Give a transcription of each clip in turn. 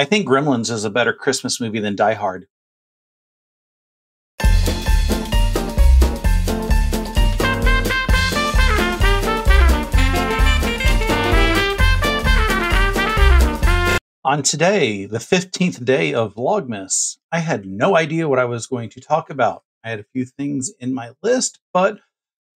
I think Gremlins is a better Christmas movie than Die Hard. On today, the 15th day of Vlogmas, I had no idea what I was going to talk about. I had a few things in my list, but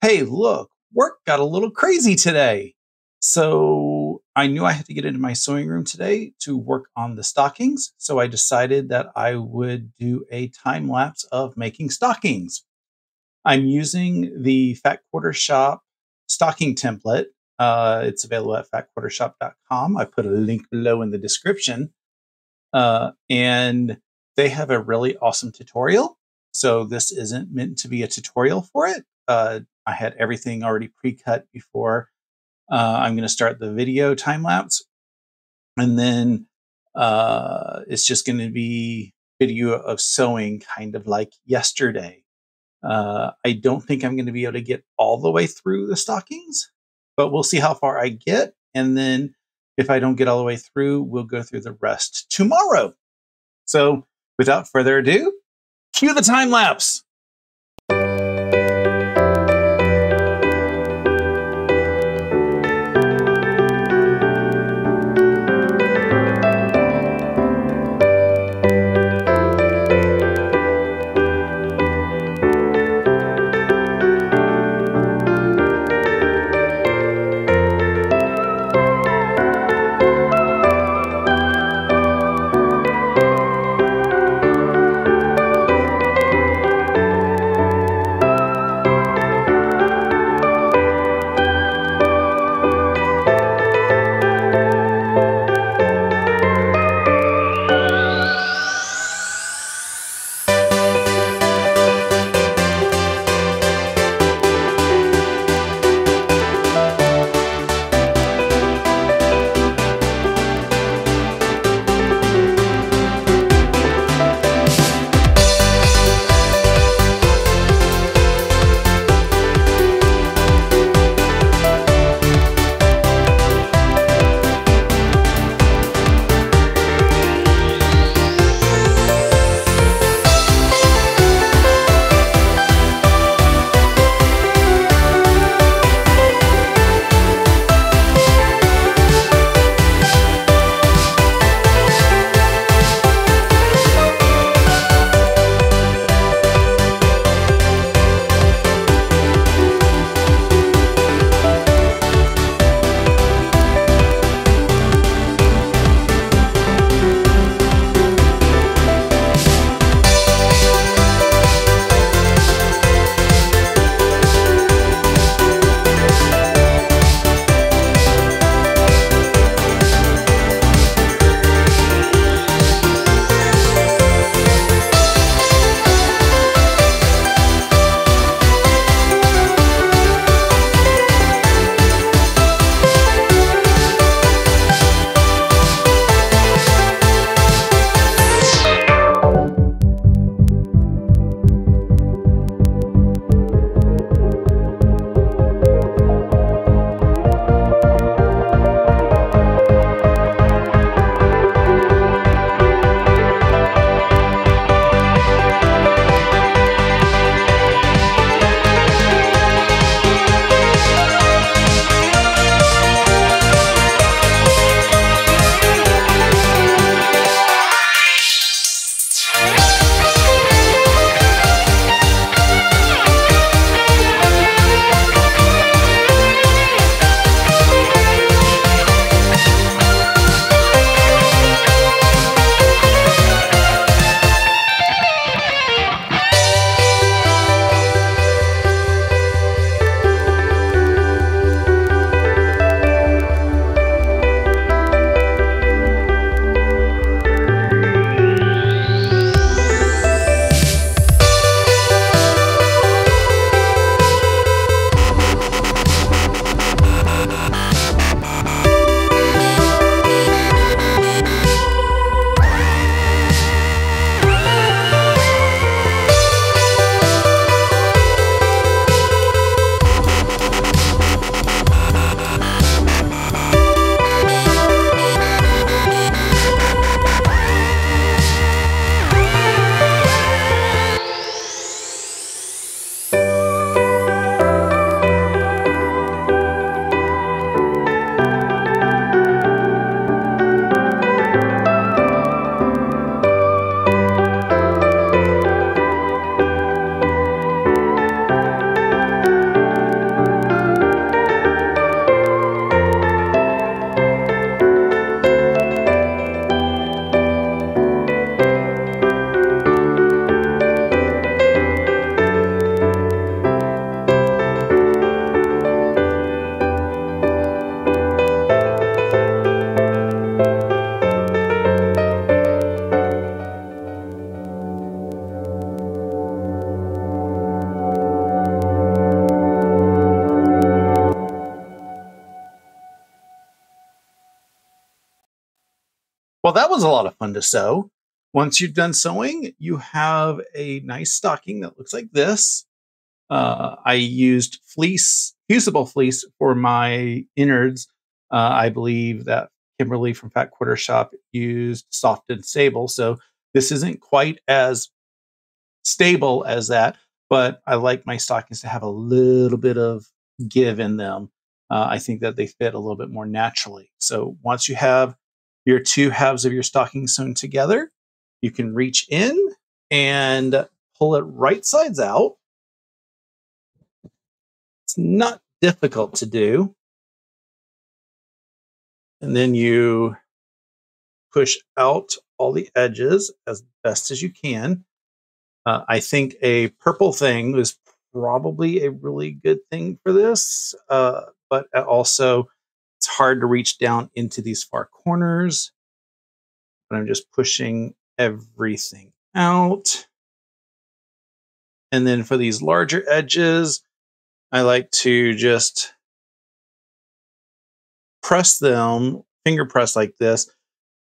hey, look, work got a little crazy today. So I knew I had to get into my sewing room today to work on the stockings. So I decided that I would do a time lapse of making stockings. I'm using the Fat Quarter Shop stocking template uh, it's available at fatquartershop.com. I put a link below in the description. Uh, and they have a really awesome tutorial. So this isn't meant to be a tutorial for it. Uh, I had everything already pre-cut before uh, I'm going to start the video time lapse. And then uh, it's just going to be video of sewing kind of like yesterday. Uh, I don't think I'm going to be able to get all the way through the stockings but we'll see how far I get. And then if I don't get all the way through, we'll go through the rest tomorrow. So without further ado, cue the time lapse. That was a lot of fun to sew. Once you've done sewing, you have a nice stocking that looks like this. Uh, I used fleece, fusible fleece for my innards. Uh, I believe that Kimberly from Fat Quarter Shop used soft and stable. So this isn't quite as stable as that, but I like my stockings to have a little bit of give in them. Uh, I think that they fit a little bit more naturally. So once you have your two halves of your stocking sewn together, you can reach in and pull it right sides out. It's not difficult to do. And then you push out all the edges as best as you can. Uh, I think a purple thing is probably a really good thing for this, uh, but also hard to reach down into these far corners. But I'm just pushing everything out. And then for these larger edges, I like to just press them, finger press like this,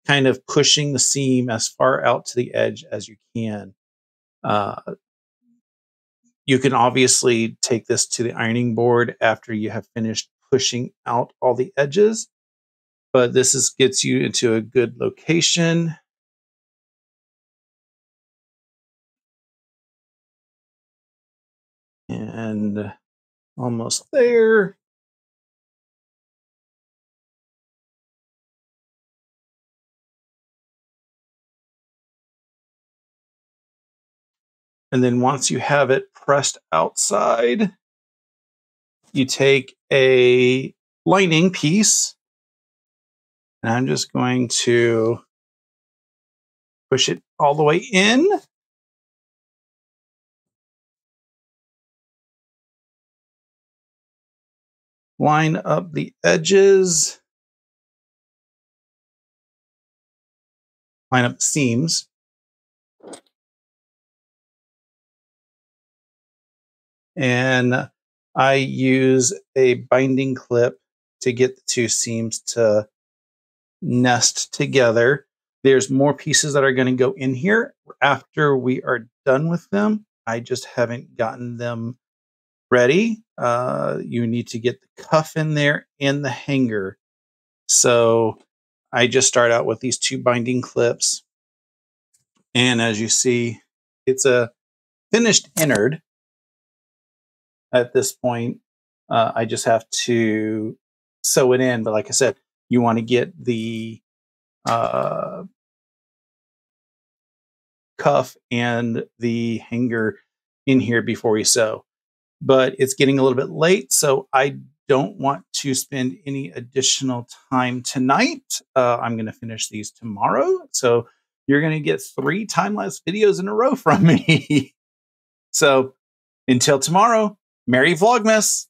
kind of pushing the seam as far out to the edge as you can. Uh, you can obviously take this to the ironing board after you have finished pushing out all the edges, but this is gets you into a good location. And almost there. And then once you have it pressed outside, you take a lining piece and I'm just going to push it all the way in. Line up the edges. Line up the seams. and I use a binding clip to get the two seams to nest together. There's more pieces that are going to go in here after we are done with them. I just haven't gotten them ready. Uh, you need to get the cuff in there and the hanger. So I just start out with these two binding clips. And as you see, it's a finished innard at this point. Uh, I just have to sew it in. But like I said, you want to get the uh, cuff and the hanger in here before we sew. But it's getting a little bit late, so I don't want to spend any additional time tonight. Uh, I'm going to finish these tomorrow. So you're going to get three time lapse videos in a row from me. so until tomorrow, Merry Vlogmas!